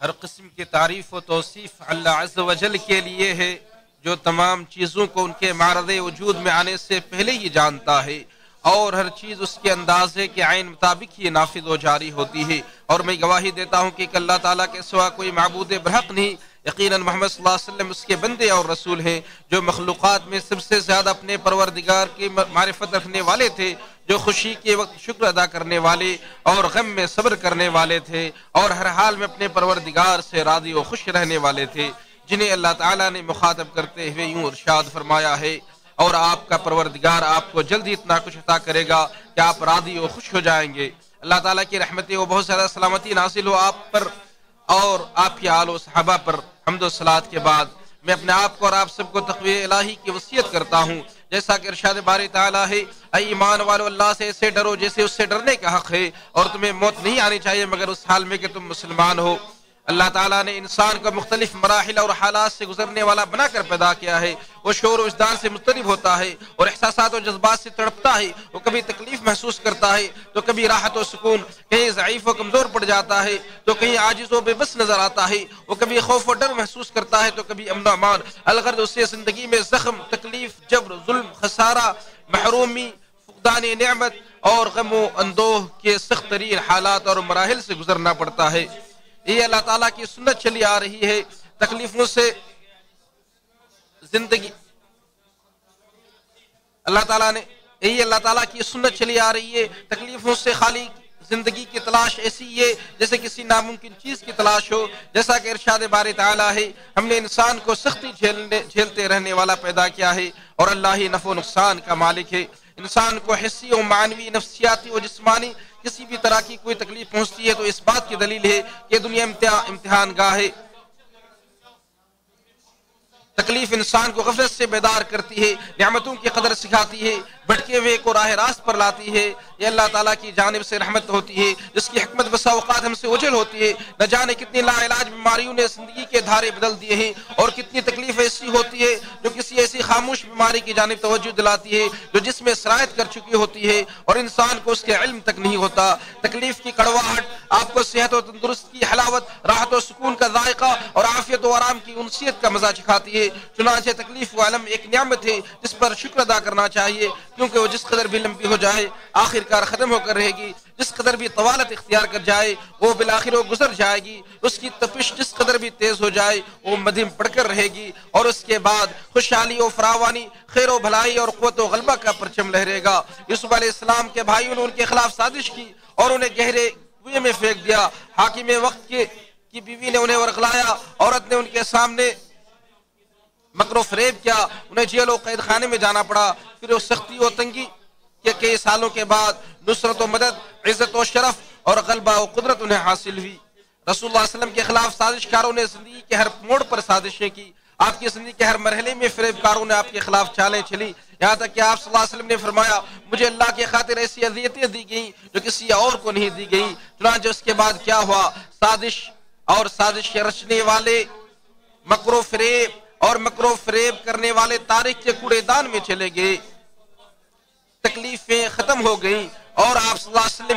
हर किस्म की तारीफ व तोसीफ अल्लाह अज़्ज़ व जल के लिए है जो तमाम चीज़ों को उनके मारद वजूद में आने से पहले ही जानता है और हर चीज़ उसके अंदाजे के आयन मुताबिक ही नाफिज व जारी होती है और मैं गवाही देता हूँ कि अल्लाह ताला के सिवा कोई मबूद बरहक नहीं यकीन मोहम्मद उसके बंदे और रसूल हैं, जो मखलूक़ात में सबसे ज़्यादा अपने परवरदिगार की मारिफत रखने वाले थे, जो खुशी के वक्त शुक्र अदा करने वाले और गम में सब्र करने वाले थे और हर हाल में अपने परवरदिगार से राज़ी व खुश रहने वाले थे, जिन्हें अल्लाह ताला ने मुखातब करते हुए यूँ इरशाद फरमाया है। और आपका परवरदिगार आपको जल्द इतना कुछ अता करेगा कि आप राज़ी व खुश हो जाएँगे। अल्लाह ताला की रहमतें वो बहुत ज़्यादा सलामती नासिल हो आप पर। और आपके आलो सहाबा पर हमदो सलाद के बाद मैं अपने आप को और आप सबको तकवी इलाही की वसीयत करता हूँ। जैसा कि इरशाद बारी ताला है अई ईमान वालो अल्लाह से ऐसे डरो जैसे उससे डरने का हक है और तुम्हें मौत नहीं आनी चाहिए, मगर उस हाल में कि तुम मुसलमान हो। अल्लाह ताला ने इंसान को मुख्तलिफ़ मराहल और हालात से गुजरने वाला बनाकर पैदा किया है। वो शोर उजदान से मुस्तरब होता है और एहसास और जज्बात से तड़पता है। वो कभी तकलीफ़ महसूस करता है तो कभी राहत और सुकून, कहीं ज़यीफ व कमज़ोर पड़ जाता है तो कहीं आजिज़ व बेबस नज़र आता है। वो कभी खौफ और डर महसूस करता है तो कभी अमन अमान। अलगर्द उससे ज़िंदगी में जख्म, तकलीफ़, जबर, जुल्म, खसारा, महरूमी, फुकदान नमत और गम अंदोह के सख्त तरीन हालात और मराहल से गुजरना पड़ता है। ये अल्लाह ताला की सुन्नत चली आ रही है। तकलीफों से ज़िंदगी। अल्लाह ताला ने, यही अल्लाह ताला की सुन्नत चली आ रही है। तकलीफों से खाली ज़िंदगी की तलाश ऐसी है जैसे किसी नामुमकिन चीज़ की तलाश हो। जैसा कि इरशाद बार ताला है, हमने इंसान को सख्ती झेलने, झेलते रहने वाला पैदा किया है और अल्लाह ही नफो नुकसान का मालिक है। इंसान को हिस्सी और मानवी नफसियाती और जिसमानी किसी भी तरह की कोई तकलीफ़ पहुँचती है तो इस बात की दलील है कि दुनिया इम्तिहान गाह है। तकलीफ़ इंसान को गफलत से बेदार करती है, नियामतों की कदर सिखाती है, भटके हुए को राह रास्त पर लाती है। ये अल्लाह ताला की जानब से रहमत होती है, जिसकी हमत बसाओकात हमसे उजल होती है। न जाने कितनी लाइलाज बीमारियों ने ज़िंदगी के धारे बदल दिए हैं और कितनी तकलीफ़ ऐसी होती है, जो किसी ऐसी खामोश बीमारी की जानब तवज्जो दिलाती है, जो जिसमें शरायत कर चुकी होती है और इंसान को उसके इल्म तक नहीं होता। तकलीफ़ की कड़वाहट, आपको सेहत और तंदुरुस्त की हलावत, राहत और सुकून का जायका और आफियत और आराम की उनसीत का मज़ा सिखाती है। चुनाचे तकलीफ़ वालम एक नियामत है, जिस पर शुक्र अदा करना चाहिए, क्योंकि वो जिस कदर भी लंबी हो जाए, आखिरकार खत्म होकर रहेगी। जिस कदर भी तवालत इख्तियार कर जाए, वो बिलाखिर वो गुजर जाएगी। उसकी तपिश जिस कदर भी तेज हो जाए, वो मधिम पड़कर रहेगी। और उसके बाद खुशहाली और फरावानी खैर भलाई और क़वत गलबा का परचम लहरेगा। यूसुफ इस्लाम के भाइयों ने उनके खिलाफ साजिश की और उन्हें गहरे कुएँ में फेंक दिया। हाकिम वक्त के, की बीवी ने उन्हें वरगलाया औरत ने उनके सामने मकरो फरेब किया, उन्हें जेल और कैद खाने में जाना पड़ा। फिर वो सख्ती और तंगी के कई सालों के बाद नुसरत व मदद, इज़्ज़त व शरफ और गलबा व कुदरत उन्हें हासिल हुई। रसूलुल्लाह वसल्लम के खिलाफ साजिशकारों ने ज़िंदगी के हर मोड़ पर साजिशें की। आपकी ज़िंदगी के हर मरहले में फरेबकारों ने आपके खिलाफ चालें चली यहाँ तक कि आप वसल्लम ने फरमाया, मुझे अल्लाह की खातिर ऐसी अजियतें दी गई जो किसी और को नहीं दी गई। चुनाच उसके बाद क्या हुआ? साजिश और साजिश रचने वाले मकरो फरेब और मकरो फरेब करने वाले तारीख के कूड़ेदान में चले गए। तकलीफें खत्म हो गई और आप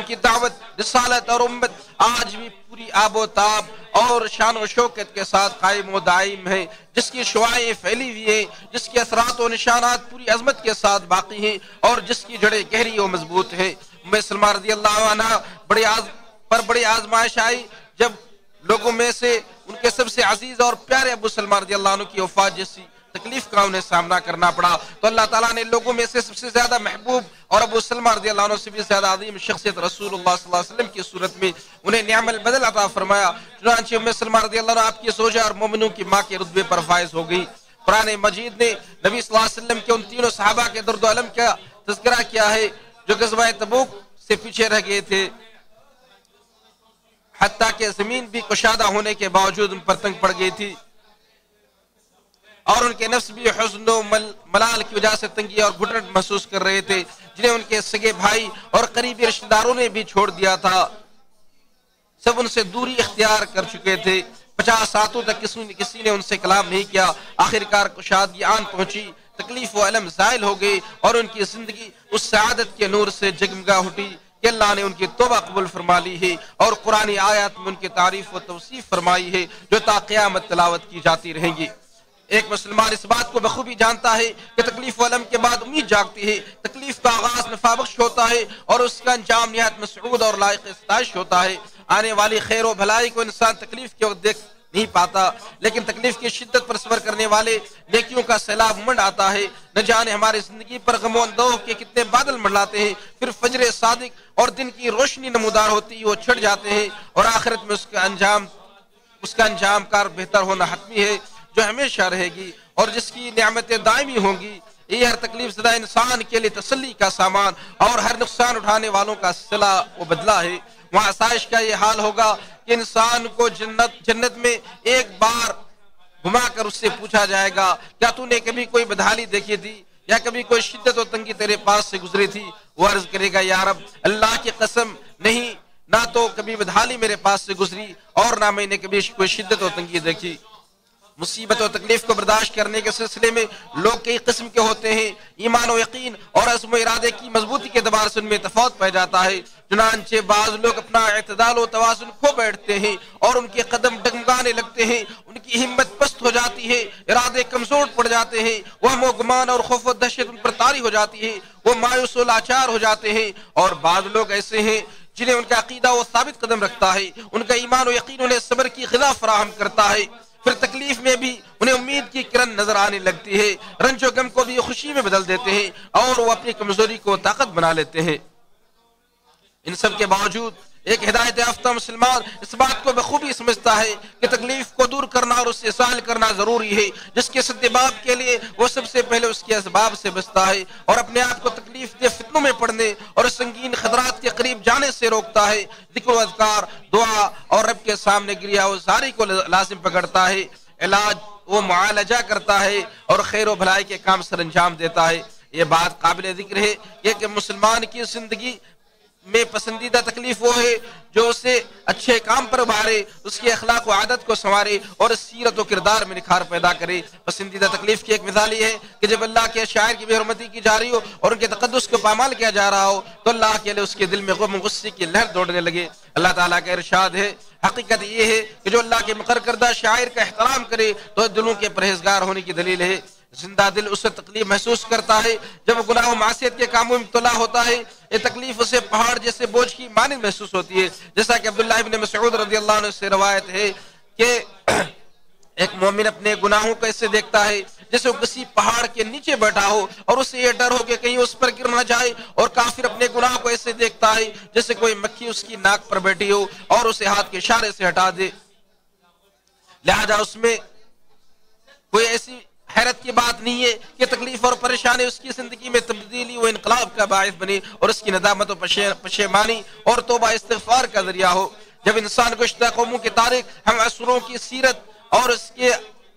की दावत, रिसालत और उम्मत आज भी पूरी आबोताब और शान व शौकत के साथ कायम दायम है। जिसकी शुआएँ फैली हुई है, जिसके असरात और निशानात पूरी अजमत के साथ बाकी हैं और जिसकी जड़ें गहरी और मज़बूत है। मैं सलमान रदी अल्लाह बड़ी आज, पर बड़ी आजमाइश आई जब लोगों में से उनके सबसे अज़ीज़ और प्यारे अबू सलमान रदी अल्लाह की वफात जैसी तकलीफ़ का उन्हें सामना करना पड़ा। तो अल्लाह ताला ने लोगों में से सबसे ज़्यादा महबूब और अबू सलमान रदी अल्लाह से भी ज़्यादा अजीम शख्सियत अलैहि वसल्लम की सूरत में उन्हें न्यामल बदल अता फरमाया। चुनांचे उम्मे सलमान रदी अल्लाह आपकी सोजा और मोमिनों की माँ के रुतबे पर फायज हो गई। कुरान मजीद ने नबी वसल्लम के उन तीनों सहाबा के दर्द का तस्करा किया है, जो गजबा तबूक से पीछे रह गए थे। हत्या के ज़मीन भी कुशादा होने के बावजूद उन पर तंग पड़ गई थी। और उनके नफ्स भी हसन मल, मलाल की वजह से तंगी और घुटन महसूस कर रहे थे जिन्हें उनके सगे भाई और करीबी रिश्तेदारों ने भी छोड़ दिया था। सब उनसे दूरी इख्तियार कर चुके थे। पचास सातों तक किसी ने किसी ने उनसे कलाम नहीं किया। आखिरकार कुशादगी आन पहुँची तकलीफ़ व अलम जायल हो गई और उनकी ज़िंदगी उस सआदत के नूर से जगमगा उठी। कि अल्लाह ने उनकी तोबा कबूल फरमा ली है और कुरानी आयत में उनकी तारीफ़ व तवसीफ फरमाई है जो ताक़यामत तलावत की जाती रहेंगी। एक मुसलमान इस बात को बखूबी जानता है कि तकलीफ़ वलम के बाद उम्मीद जागती है। तकलीफ़ का आगाज़ नफाबख्श होता है और उसका अंजाम निहायत मसरूद और लायक होता है। आने वाली खैर व भलाई को इंसान तकलीफ़ के वक्त देख नहीं पाता। लेकिन तकलीफ़ की शिद्दत पर सबर करने वाले नेकियों का सैलाब मंड आता है। न जाने हमारी ज़िंदगी पर गमोदोह के कितने बादल मंडलाते हैं। फिर फजर सादिक और दिन की रोशनी नमोदार होती वो छिड़ जाते हैं और आखिरत में उसका अंजाम उसका अंजाम कार बेहतर होना हतमी है, जो हमेशा रहेगी और जिसकी नियामतें दायमी होंगी। ये हर तकलीफ़ सदा इंसान के लिए तसली का सामान और हर नुकसान उठाने वालों का सिला वो बदला है। वहाँ आसाइश का ये हाल होगा कि इंसान को जन्नत जन्नत में एक बार घुमाकर उससे पूछा जाएगा, क्या तूने कभी कोई बदहाली देखी थी? या कभी कोई शिद्दत और तंगी तेरे पास से गुजरी थी? वो अर्ज़ करेगा यार अल्लाह की कसम नहीं, ना तो कभी बदहाली मेरे पास से गुजरी और ना मैंने कभी कोई शिद्दत और तंगी देखी। मुसीबत और तकलीफ़ को बर्दाश्त करने के सिलसिले में लोग कई किस्म के होते हैं। ईमान और यकीन और अजम इरादे की मजबूती के दबार से उनमें तफावत पाया जाता है। चुनानचे बाज लोग अपना अतदाल तवाजुन खो बैठते हैं और उनके कदम डगमगाने लगते हैं। उनकी हिम्मत पस्त हो जाती है, इरादे कमज़ोर पड़ जाते हैं वह गुमान और खौफ दहशत उन पर तारी हो जाती है, वो मायूस लाचार हो जाते हैं। और बाद लोग ऐसे हैं जिन्हें उनका अकीदा वो साबित कदम रखता है। उनका ईमान और यकीन उन्हें सबर की खिलाफ फराहम करता है। फिर तकलीफ़ में भी उन्हें उम्मीद की किरण नज़र आने लगती है। रंजो गम को भी खुशी में बदल देते हैं और वो अपनी कमज़ोरी को ताकत बना लेते हैं। इन सब के बावजूद एक हिदायत याफ्ता मुसलमान इस बात को बखूबी समझता है कि तकलीफ़ को दूर करना और उससे साल करना ज़रूरी है, जिसके सद्देबाब के लिए वो सबसे पहले उसके इसबाब से बचता है और अपने आप को तकलीफ़ के फितनों में पड़ने और संगीन खतरात के करीब जाने से रोकता है। ज़िक्र अजकार दुआ और रब के सामने गिरिया जारी को लाजिम पकड़ता है, इलाज वो मुआलजा करता है और खैर भलाई के काम सर अंजाम देता है। ये बात काबिल ज़िक्र है कि मुसलमान की ज़िंदगी में पसंदीदा तकलीफ़ वो है जो उसे अच्छे काम पर उभारे, उसकी अखलाक आदत को संवारे और सीरत व किरदार में निखार पैदा करे। पसंदीदा तकलीफ़ की एक मिसाल ये है कि जब अल्लाह के शायर की बेहरमती की जा रही हो और उनके तकदस को पामाल किया जा रहा हो तो अल्लाह के लिए उसके दिल में गुम गुस्से की लहर दौड़ने लगे। अल्लाह ताला का इरशाद है। हकीकत ये है कि जो अल्लाह के मुकर करदा शायर का एहतराम करे तो दिलों के परहेजगार होने की दलील है। ज़िंदा दिल उससे तकलीफ़ महसूस करता है। जब गुनाह मासीत के कामों में मुबतला होता है, ये तकलीफ़ उसे पहाड़ जैसे बोझ की मानद महसूस होती है। जैसा कि अब्दुल्ला इब्न मसऊद रज़ी अल्लाह से रवायत है कि एक मोमिन अपने गुनाहों को ऐसे देखता है, जैसे वो किसी पहाड़ के नीचे बैठा हो और उसे ये डर हो कि कहीं उस पर गिर ना जाए और काफिर अपने गुनाह को ऐसे देखता है, जैसे कोई मक्खी उसकी नाक पर बैठी हो और उसे हाथ के इशारे से हटा दे। लिहाजा उसमें कोई ऐसी हैरत की बात नहीं है कि तकलीफ़ और परेशानी उसकी ज़िंदगी में तब्दीली व इनकलाब का बायस बनी और उसकी नदामत पशेमानी और तोबा इस्तफार का ज़रिया हो। जब इंसान गुश्ता कौमों की तारीख, हम असरों की सीरत और उसके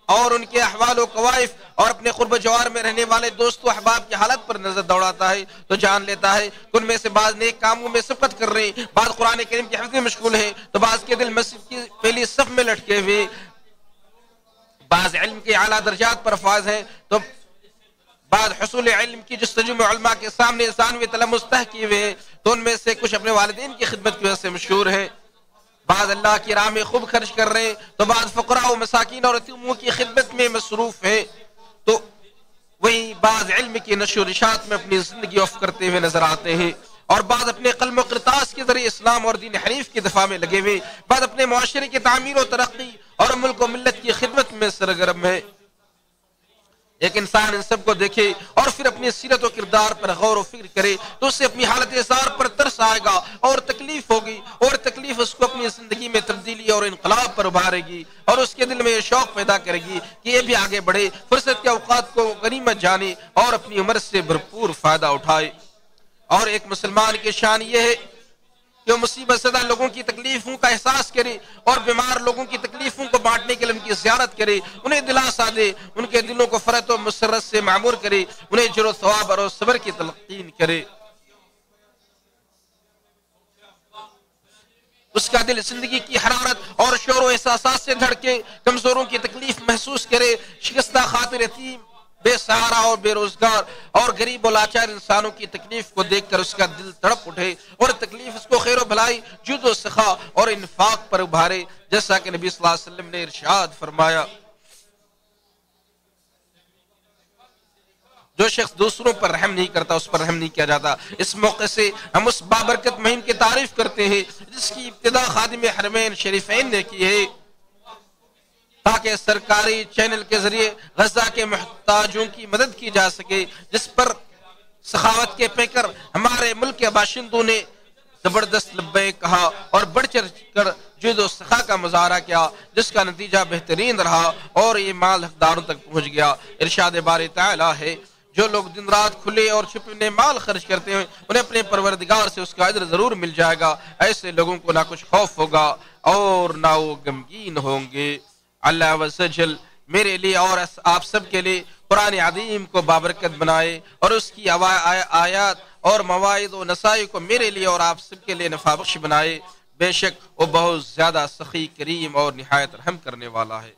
और उनके अहवाल कवाइफ और अपने कुर्ब जवार में रहने वाले दोस्तों अहबाब की हालत पर नज़र दौड़ाता है तो जान लेता है उनमें से बाज नेक कामों में सबकत कर रहे हैं। बाद कुरान करीम के हफ़्ते में मशगूल है तो बाज के दिल मस्जिद की पहली सफ में लटके हुए बाज इल्म के आला दर्जात पर फाज है तो बाद हसूल इल्म की जस्तजु में के सामने जानवी तलमुस्तह किए हुए तो उनमें से कुछ अपने वालदेन की खिदमत की वजह से मशहूर है। बाद अल्लाह की राह में खूब खर्च कर रहे हैं तो बाद फ़करा मसाकिन और यतीमों की खिदमत में मसरूफ है। तो वही बाज इल्म की नशो निशात में अपनी ज़िंदगी ऑफ़ करते हुए नज़र आते हैं, और बाद अपने कलम करतास के ज़रिए इस्लाम और दीन हरीफ की दफ़ा में लगे हुए बाद अपने माशरे की तामीर और तरक्की और मुल्क मिलत की खिदमत में सरगर्म है। एक इंसान इन सबको देखे और फिर अपनी सीरत और किरदार पर गौर फ़िक्र करे तो उससे अपनी हालत सार पर तरस आएगा और तकलीफ़ होगी और तकलीफ़ उसको अपनी ज़िंदगी में तब्दीली और इनकलाब पर उभारेगी और उसके दिल में यह शौक पैदा करेगी कि ये भी आगे बढ़े, फुर्सत के अवकात को गनीमत जाने और अपनी उम्र से भरपूर फ़ायदा उठाए। और एक मुसलमान की शान ये है कि मुसीबत सदा लोगों की तकलीफों का एहसास करे और बीमार लोगों की तकलीफों को बांटने के लिए उनकी जियारत करे, उन्हें दिलासा दे, उनके दिलों को फरत और मुसरत से मामूर करे, उन्हें जरो और सबर की तलकीन करे। उसका दिल ज़िंदगी की हरारत और शोर एहसास से धड़के, कमजोरों की तकलीफ़ महसूस करे, शिकस्ता खातिर बेसहारा और बेरोजगार और गरीब और लाचार इंसानों की तकलीफ़ को देखकर उसका दिल तड़प उठे और तकलीफ़ उसको खैर भलाई, जुद सखा और इन्फाक पर उभारे, जैसा कि नबी वसल्लम ने इरशाद फरमाया। जो शख्स दूसरों पर रहम नहीं करता, उस पर रहम नहीं किया जाता। इस मौके से हम उस बाबरकत मुहिम की तारीफ़ करते हैं, जिसकी इब्तदा खादिम हरमैन शरीफैन ने की है। ताकि सरकारी चैनल के ज़रिए गजा के महताजों की मदद की जा सके, जिस पर सखावत के पैकर हमारे मुल्क के बाशिंदों ने ज़बरदस्त लब्बे कहा और बढ़ चढ़ कर जुद सखा का मुजाहरा किया, जिसका नतीजा बेहतरीन रहा और ये माल हकदारों तक पहुँच गया। इरशाद बार तला है, जो लोग दिन रात खुले और छुपने माल खर्च करते हैं, उन्हें अपने परवरदिगार से उसका अजर ज़रूर मिल जाएगा। ऐसे लोगों को ना कुछ खौफ होगा और ना वो गमगीन होंगे। अल्लाह वजल मेरे लिए और आप सब के लिए कुरान अदीम को बाबरकत बनाए और उसकी आयात और मवाद व नसाई को मेरे लिए और आप सब के लिए नफाबख्श बनाए। बेशक वो बहुत ज़्यादा सखी, करीम और नहायत रहम करने वाला है।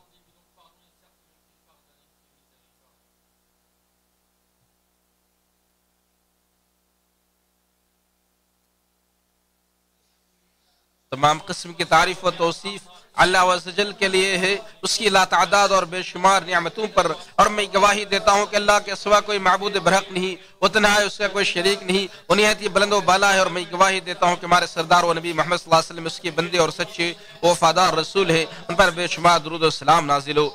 तमाम किस्म की तारीफ़ व तोसीफ़ अल्लाह वजल के लिए है। उसकी लातादाद और बेशुमार नियामतों पर और मैं गवाही देता हूँ कि अल्लाह के सिवा कोई मबूद बरहक नहीं, उतना है उसका कोई शरीक नहीं। वो नहत बुलंद बाला है और मैं गवाही देता हूँ कि हमारे सरदार व नबी मोहम्मद वसल्लम उसके बंदे और सच्चे वफादार रसूल है। उन पर बेशुमार दरुद सलाम नाजिल हो।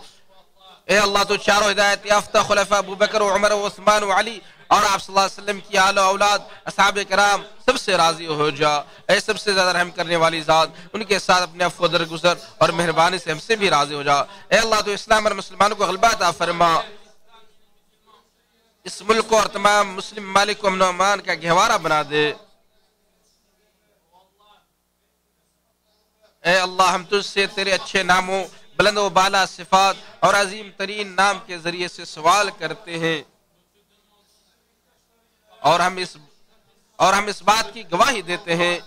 ए अल्लाह तो चारों हिदायत याफ्ता खुलफा अबू बकर उमर उस्मान अली और आप वसल्लम की आलो औलाद असाब कराम, सबसे राज़ी हो जा। ऐ सबसे ज़्यादा रहम करने वाली जात, उनके साथ अपने अफोदर गुजर और मेहरबानी से हमसे भी राज़ी हो जा। ए अल्लाह तो इस्लाम और मुसलमानों को गलबा फरमा। इस मुल्क और तमाम मुस्लिम मालिक को अमन का गहवारा बना दे। ए अल्लाह, हम तुझसे तेरे अच्छे नामों, बुलंद बाला सिफात और अजीम तरीन नाम के ज़रिए से सवाल करते हैं। और हम इस, और हम इस बात की गवाही देते हैं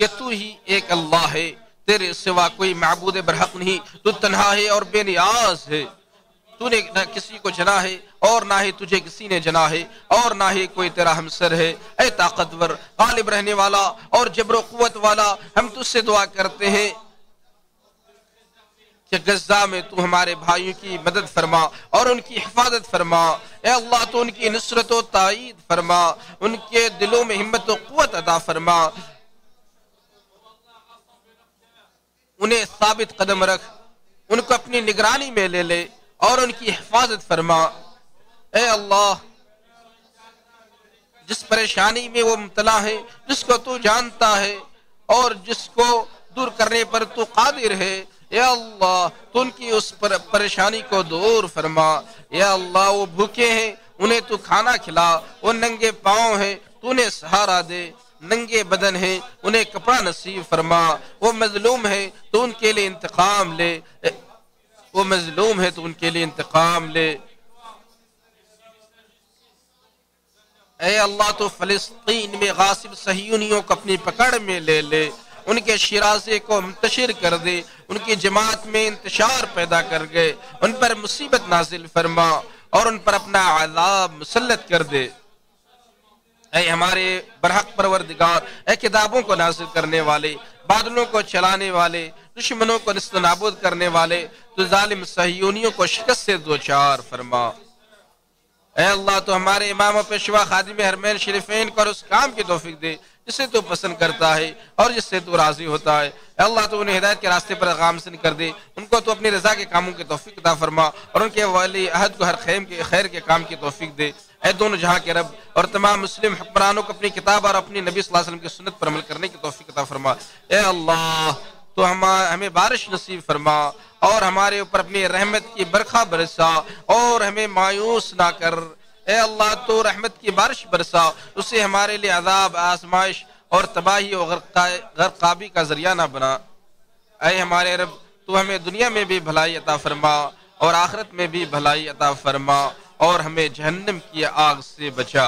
कि तू ही एक अल्लाह है, तेरे सिवा कोई महबूद बरहक नहीं, तू तनहा है और बेनियाज है। तूने न किसी को जना है और ना ही तुझे किसी ने जना है और ना ही कोई तेरा हमसर है। ए ताकतवर, गालिब रहने वाला और जबर कुत वाला, हम तुझसे दुआ करते हैं। कि गजा में तू हमारे भाइयों की मदद फरमा और उनकी हिफाजत फरमा। ए अल्लाह तो उनकी नुसरत तायद फरमा, उनके दिलों में हिम्मत कुत अदा फरमा। उन्हें साबित कदम रख, उनको अपनी निगरानी में ले ले और उनकी हिफाजत फरमा। ए अल्लाह, जिस परेशानी में वो मुबला है, जिसको तू जानता है और जिसको दूर करने पर तू कादिर है अल्लाह तो उनकी उस पर, परेशानी को दूर फरमा। या अल्लाह, वो भूखे हैं, उन्हें तू खाना खिला। वो नंगे पाँव हैं उन्हें सहारा दे। नंगे बदन है, उन्हें कपड़ा नसीब फरमा। वो मजलूम है तो उनके लिए इंतकाम ले। वो मजलूम है तो उनके लिए इंतकाम ले। अल्लाह तो फलस्तीन में गासिब सहीनियों को अपनी पकड़ में ले ले। उनके शराजे को मुंतशिर कर दे, उनकी जमात में इंतशार पैदा कर गए उन पर मुसीबत नाजिल फरमा और उन पर अपना आजाब मुसलत कर दे। ऐ हमारे बरहक परवरदिगार, ऐ किताबों को नाजिल करने वाले, बादलों को चलाने वाले, दुश्मनों को नस्त नाबूद करने वाले तो जालिम सहियोनियों को शिकस्त से दो चार फरमा। अल्लाह तो हमारे इमाम पेशवा खादिम हरमैन शरीफेन को उस काम की तोफिक दे। जिसे तू पसंद करता है और जिससे तो राज़ी होता है। अल्लाह तो उन्हें हिदायत के रास्ते पर गामसन कर दे। उनको तो अपनी रजा के कामों की तोफीक अदा फरमा और उनके वाली अहद को हर खैम के, खैर के काम की तोफ़ी दे। ए दोनों जहाँ के रब और तमाम मुस्लिम हुक्मरानों को अपनी किताब और अपनी नबी वसल्लम की सुन्नत पर अमल करने की तोफीक अदा फरमा। ए अल्लाह तो हम, हमें बारिश नसीब फरमा और हमारे ऊपर अपनी रहमत की बरखा बरसा और हमें मायूस ना कर। अल्लाह तो रहमत की बारिश बरसा उसे हमारे लिए अजाब, आजमाइश और तबाही और गरकाबी का ज़रिया ना बना। अय हमारे रब तो हमें दुनिया में भी भलाई अता फरमा और आखरत में भी भलाई अता फरमा और हमें जहन्नम की आग से बचा।